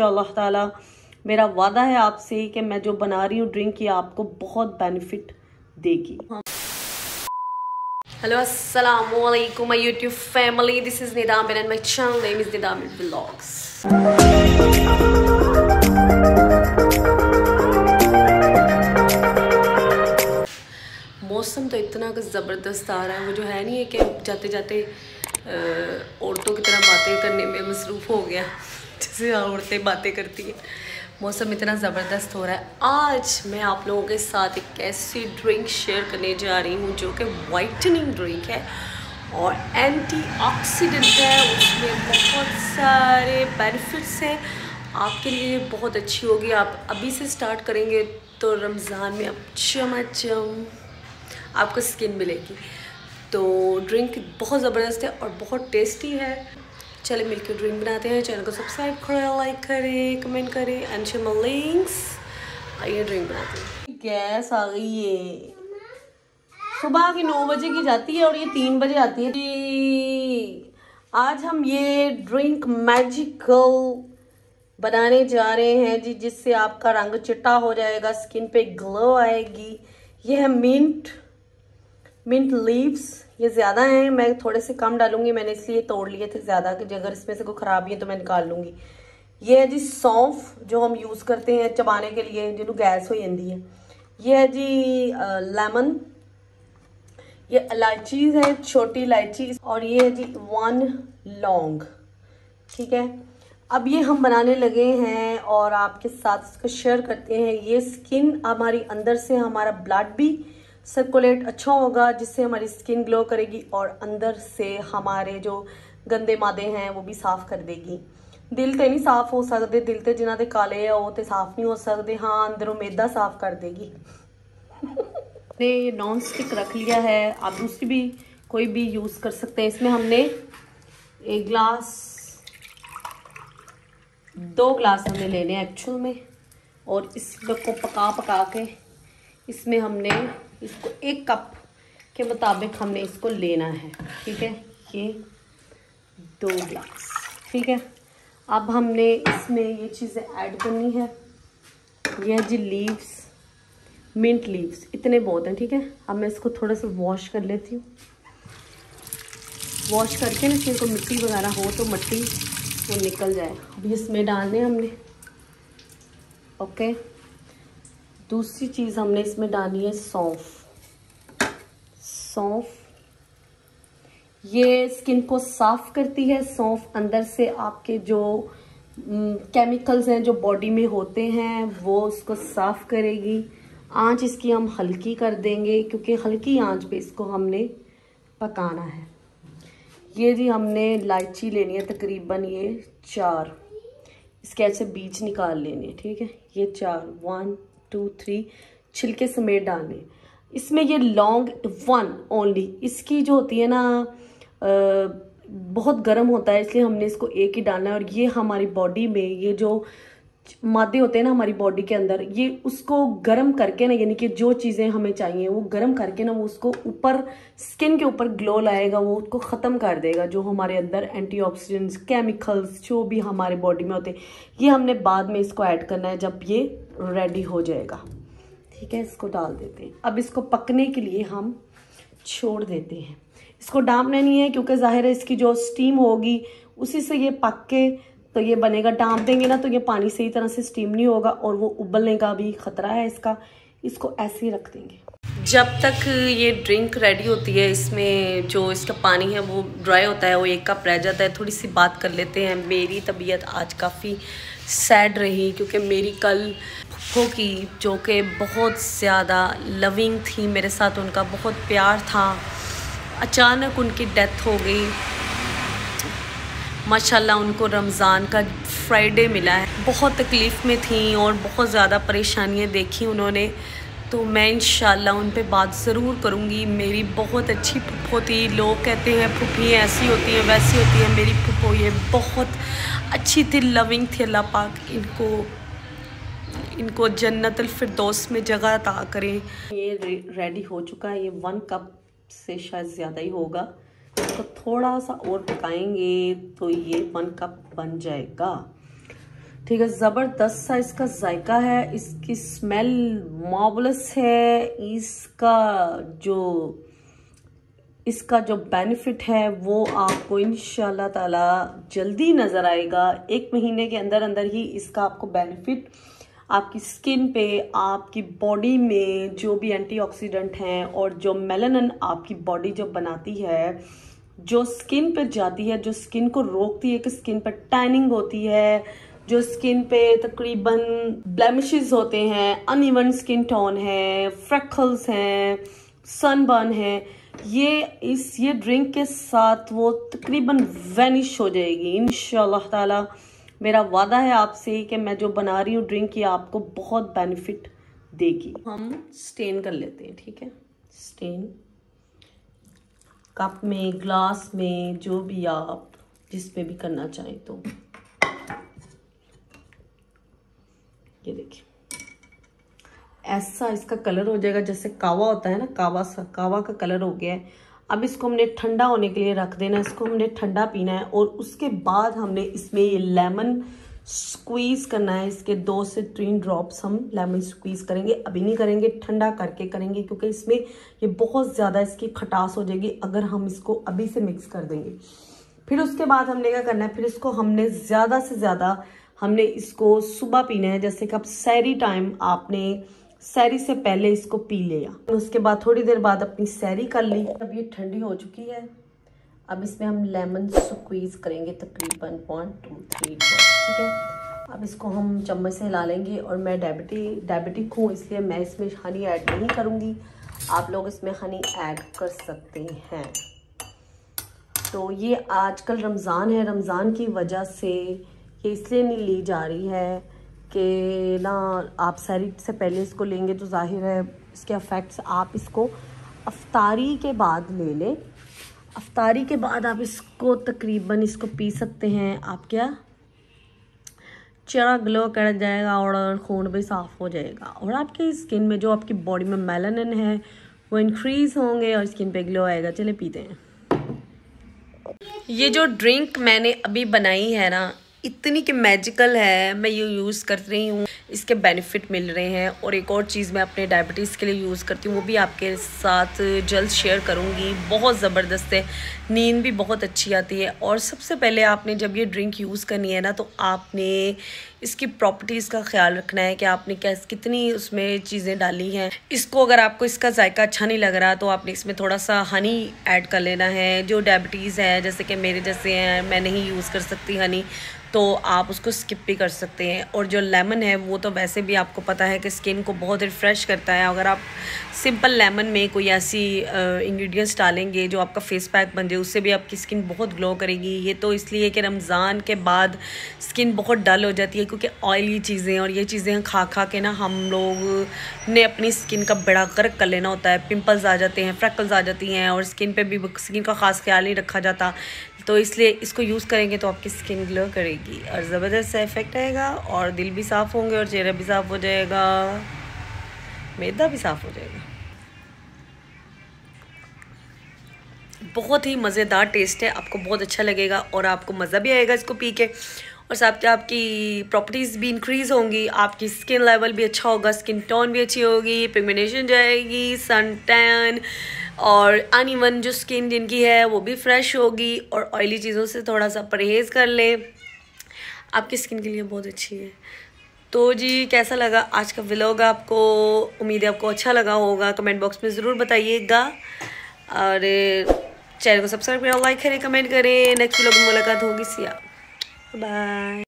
इंशाल्लाह ताला मेरा वादा है आपसे कि मैं जो बना रही हूँ ड्रिंक ये आपको बहुत बेनिफिट देगी Hello, assalamu alaikum, my YouTube family. This is Nidamir and my channel name is Nidamir Vlogs. मौसम तो इतना ज़बरदस्त आ रहा है वो जो है नहीं है कि जाते जाते औरतों की तरह बातें करने में मसरूफ़ हो गया जैसे औरतें बातें करती हैं। मौसम इतना ज़बरदस्त हो रहा है। आज मैं आप लोगों के साथ एक ऐसी ड्रिंक शेयर करने जा रही हूँ जो कि वाइटनिंग ड्रिंक है और एंटीऑक्सीडेंट है। उसमें बहुत सारे बेनिफिट्स हैं। आपके लिए बहुत अच्छी होगी। आप अभी से स्टार्ट करेंगे तो रमज़ान में अब चमाचम आपको स्किन मिलेगी। तो ड्रिंक बहुत ज़बरदस्त है और बहुत टेस्टी है। चले मिलकर ड्रिंक बनाते हैं। चैनल को सब्सक्राइब करें, लाइक करें, कमेंट करें एंड शेयर माय लिंक्स आइए ड्रिंक बनाते हैं। गैस आ गई है सुबह की नौ बजे की जाती है और ये तीन बजे आती है। जी आज हम ये ड्रिंक मैजिकल बनाने जा रहे हैं जी, जिससे आपका रंग चिट्टा हो जाएगा स्किन पे ग्लो आएगी। ये है मिंट मिंट लीव्स ये ज़्यादा हैं, मैं थोड़े से कम डालूँगी, मैंने इसलिए तोड़ लिए थे ज़्यादा कि अगर इसमें से कोई ख़राबी है तो मैं निकाल लूँगी। ये है जी सौंफ जो हम यूज़ करते हैं चबाने के लिए, जिन्हों गैस हो जाती है। ये है जी लेमन। ये इलायचीज़ है, छोटी इलायची, और ये है जी वन लौंग। ठीक है? अब ये हम बनाने लगे हैं और आपके साथ इसको शेयर करते हैं। ये स्किन हमारी अंदर से हमारा ब्लड भी सर्कुलेट अच्छा होगा, जिससे हमारी स्किन ग्लो करेगी और अंदर से हमारे जो गंदे मादे हैं, वो भी साफ़ कर देगी। दिल तो नहीं साफ़ हो सकते, दिल तो जिन्होंने काले है, वो तो साफ़ नहीं हो सकते। हाँ अंदरों मैदा साफ़ कर देगी। ने नॉन स्टिक रख लिया है। आप दूसरी भी कोई भी यूज़ कर सकते हैं। इसमें हमने एक ग्लास दो ग्लास हमने लेने हैं एक्चुअल में। और इसको पका पका के इसमें हमने इसको एक कप के मुताबिक हमने इसको लेना है, ठीक है? ये दो ग्लास, ठीक है? अब हमने इसमें ये चीज़ें ऐड करनी है। यह जी लीव्स, मिंट लीव्स, इतने बहुत हैं, ठीक है? अब मैं इसको थोड़ा सा वॉश कर लेती हूँ। वॉश करके ना इसमें कोई मिट्टी वगैरह हो तो मिट्टी वो निकल जाए। अभी इसमें डालने हमने, ओके? दूसरी चीज़ हमने इसमें डाली है सौंफ। सौंफ। ये स्किन को साफ़ करती है, सौंफ अंदर से आपके जो केमिकल्स हैं जो बॉडी में होते हैं, वो उसको साफ़ करेगी। आँच इसकी हम हल्की कर देंगे, क्योंकि हल्की आँच पे इसको हमने पकाना है। ये जी हमने इलायची लेनी है, तकरीबन ये चार। इसके ऐसे बीज निकाल लेने ठीक है? ये चार वन टू थ्री छिलके समेत डालने। इसमें ये लॉन्ग वन ओनली इसकी जो होती है ना बहुत गर्म होता है, इसलिए हमने इसको एक ही डालना है। और ये हमारी बॉडी में, ये जो मादे होते हैं ना हमारी बॉडी के अंदर, ये उसको गर्म करके ना, यानी कि जो चीज़ें हमें चाहिए, वो गर्म करके ना, वो उसको ऊपर स्किन के ऊपर ग्लो लाएगा, वो उसको ख़त्म कर देगा, जो हमारे अंदर एंटीऑक्सीडेंट्स केमिकल्स जो भी हमारे बॉडी में होते हैं। ये हमने बाद में इसको ऐड करना है, जब ये रेडी हो जाएगा। ठीक है, इसको डाल देते हैं। अब इसको पकने के लिए हम छोड़ देते हैं। इसको डांपना नहीं है, क्योंकि ज़ाहिर है इसकी जो स्टीम होगी, उसी से ये पक के तो ये बनेगा। डांप देंगे ना तो ये पानी सही तरह से स्टीम नहीं होगा, और वो उबलने का भी ख़तरा है इसका। इसको ऐसे ही रख देंगे। जब तक ये ड्रिंक रेडी होती है, इसमें जो इसका पानी है, वो ड्राई होता है, वो एक कप रह जाता है। थोड़ी सी बात कर लेते हैं। मेरी तबीयत आज काफ़ी सैड रही, क्योंकि मेरी कल फूफो की, जो कि बहुत ज़्यादा लविंग थी मेरे साथ, उनका बहुत प्यार था। अचानक उनकी डेथ हो गई। माशाल्लाह, उनको रमज़ान का फ्राइडे मिला है। बहुत तकलीफ़ में थी और बहुत ज़्यादा परेशानियाँ देखी उन्होंने। तो मैं इन उन पर बात ज़रूर करूँगी। मेरी बहुत अच्छी फुप्पो थी। लोग कहते हैं फुप्पी ऐसी होती हैं, वैसी होती हैं। मेरी फुप्पो ये बहुत अच्छी थी लविंग थी। अल्लाह पाक इनको इनको जन्नत फिरदौस में जगह अता करें। ये रेडी हो चुका है, ये वन कप से शायद ज़्यादा ही होगा। इसको थोड़ा सा और पकाएँगे तो ये वन कप बन जाएगा। ठीक है, ज़बरदस्त सा इसका जायका है, इसकी स्मेल मॉबलस है, इसका जो इसका जो बेनिफिट है वो आपको इन ताला जल्दी नज़र आएगा। एक महीने के अंदर अंदर ही इसका आपको बेनिफिट आपकी स्किन पे, आपकी बॉडी में जो भी एंटीऑक्सीडेंट हैं और जो मेलानिन आपकी बॉडी जो बनाती है, जो स्किन पे जाती है, जो स्किन को रोकती है, कि स्किन पर टैनिंग होती है, जो स्किन पे तकरीबन ब्लेमिशेस होते हैं अनइवन स्किन टोन है फ्रैकल्स हैं सनबर्न है, ये इस, ये ड्रिंक के साथ वो तकरीबन वैनिश हो जाएगी इन ताला। मेरा वादा है आपसे कि मैं जो बना रही हूँ ड्रिंक ये आपको बहुत बेनिफिट देगी। हम स्टेन कर लेते हैं, ठीक है? स्टेन कप में ग्लास में, जो भी आप जिस पे भी करना चाहें तो। ये देखिए। ऐसा इसका कलर हो जाएगा, जैसे कावा होता है ना, कावा सा, कावा का कलर हो गया है। अब इसको हमने ठंडा होने के लिए रख देना है, इसको हमने ठंडा पीना है और उसके बाद हमने इसमें ये लेमन स्क्वीज करना है। इसके दो से तीन ड्रॉप्स हम लेमन स्क्वीज करेंगे। अभी नहीं करेंगे, ठंडा करके करेंगे क्योंकि इसमें ये बहुत ज़्यादा इसकी खटास हो जाएगी अगर हम इसको अभी से मिक्स कर देंगे। फिर उसके बाद हमने क्या करना है, फिर इसको हमने ज़्यादा से ज़्यादा हमने इसको सुबह पीना है। जैसे कि अब सैरी टाइम आपने सैरी से पहले इसको पी लिया। उसके बाद थोड़ी देर बाद अपनी सैरी कर ली। अब ये ठंडी हो चुकी है। अब इसमें हम लेमन स्क्वीज करेंगे तकरीबन पॉइंट टू थ्री ठीक है? अब इसको हम चम्मच से हिला लेंगे और मैं डायबिटी डायबिटिक हूँ, इसलिए मैं इसमें हनी ऐड नहीं करूँगी। आप लोग इसमें हनी ऐड कर सकते हैं। तो ये आजकल रमज़ान है। रमज़ान की वजह से ये इसलिए नहीं ली जा रही है कि ना, आप सैरी से पहले इसको लेंगे तो ज़ाहिर है इसके अफेक्ट्स आप इसको अफ्तारी के बाद ले लें। अफ्तारी के बाद आप इसको तकरीबन इसको पी सकते हैं। आप क्या? चेहरा ग्लो कर जाएगा और खून भी साफ़ हो जाएगा। और आपकी स्किन में जो आपकी बॉडी में मेलानिन है, वो इंक्रीज़ होंगे और स्किन पे ग्लो आएगा। चले पीते हैं। ये जो ड्रिंक मैंने अभी बनाई है ना इतनी कि मैजिकल है, मैं ये यूज़ कर रही हूँ, इसके बेनिफिट मिल रहे हैं। और एक और चीज़ मैं अपने डायबिटीज़ के लिए यूज़ करती हूँ, वो भी आपके साथ जल्द शेयर करूँगी। बहुत ज़बरदस्त है, नींद भी बहुत अच्छी आती है। और सबसे पहले आपने जब ये ड्रिंक यूज़ करनी है ना तो आपने इसकी प्रॉपर्टीज़ का ख्याल रखना है कि आपने कैस, कितनी उसमें चीज़ें डाली हैं। इसको अगर आपको इसका जायका अच्छा नहीं लग रहा तो आपने इसमें थोड़ा सा हनी ऐड कर लेना है। जो डायबिटीज़ है, जैसे कि मेरे जैसे हैं, मैं नहीं यूज़ कर सकती हनी तो आप उसको स्किप भी कर सकते हैं। और जो लेमन है, वो तो वैसे भी आपको पता है कि स्किन को बहुत रिफ़्रेश करता है। अगर आप सिंपल लेमन में कोई ऐसी इंग्रेडिएंट्स डालेंगे जो आपका फेस पैक बन जाए, उससे भी आपकी स्किन बहुत ग्लो करेगी। ये तो इसलिए कि रमज़ान के बाद स्किन बहुत डल हो जाती है, क्योंकि ऑयली चीज़ें और ये चीज़ें खा खा के ना हम लोग ने अपनी स्किन का बड़ा गर्क कर लेना होता है। पिंपल्स आ जाते हैं फ्रैकल्स आ जाती हैं और स्किन पे भी स्किन का ख़ास ख्याल नहीं रखा जाता। तो इसलिए इसको यूज़ करेंगे तो आपकी स्किन ग्लो करेगी और ज़बरदस्त इफ़ेक्ट आएगा और दिल भी साफ़ होंगे और चेहरा भी साफ़ हो जाएगा। मैदा भी साफ़ हो जाएगा। बहुत ही मज़ेदार टेस्ट है। आपको बहुत अच्छा लगेगा और आपको मज़ा भी आएगा इसको पी के। और साथ आपकी प्रॉपर्टीज़ भी इंक्रीज़ होंगी, आपकी स्किन लेवल भी अच्छा होगा स्किन टोन भी अच्छी होगी पिगमेंटेशन जाएगी सन टैन और अनइवन जो स्किन जिनकी है, वो भी फ्रेश होगी और ऑयली चीज़ों से थोड़ा सा परहेज़ कर लें। आपकी स्किन के लिए बहुत अच्छी है। तो जी, कैसा लगा आज का व्लॉग आपको? उम्मीद है आपको अच्छा लगा होगा। कमेंट बॉक्स में ज़रूर बताइएगा। और चैनल को सब्सक्राइब करें लाइक करें कमेंट करें। नेक्स्ट व्लॉग में मुलाकात होगी। Siya bye bye.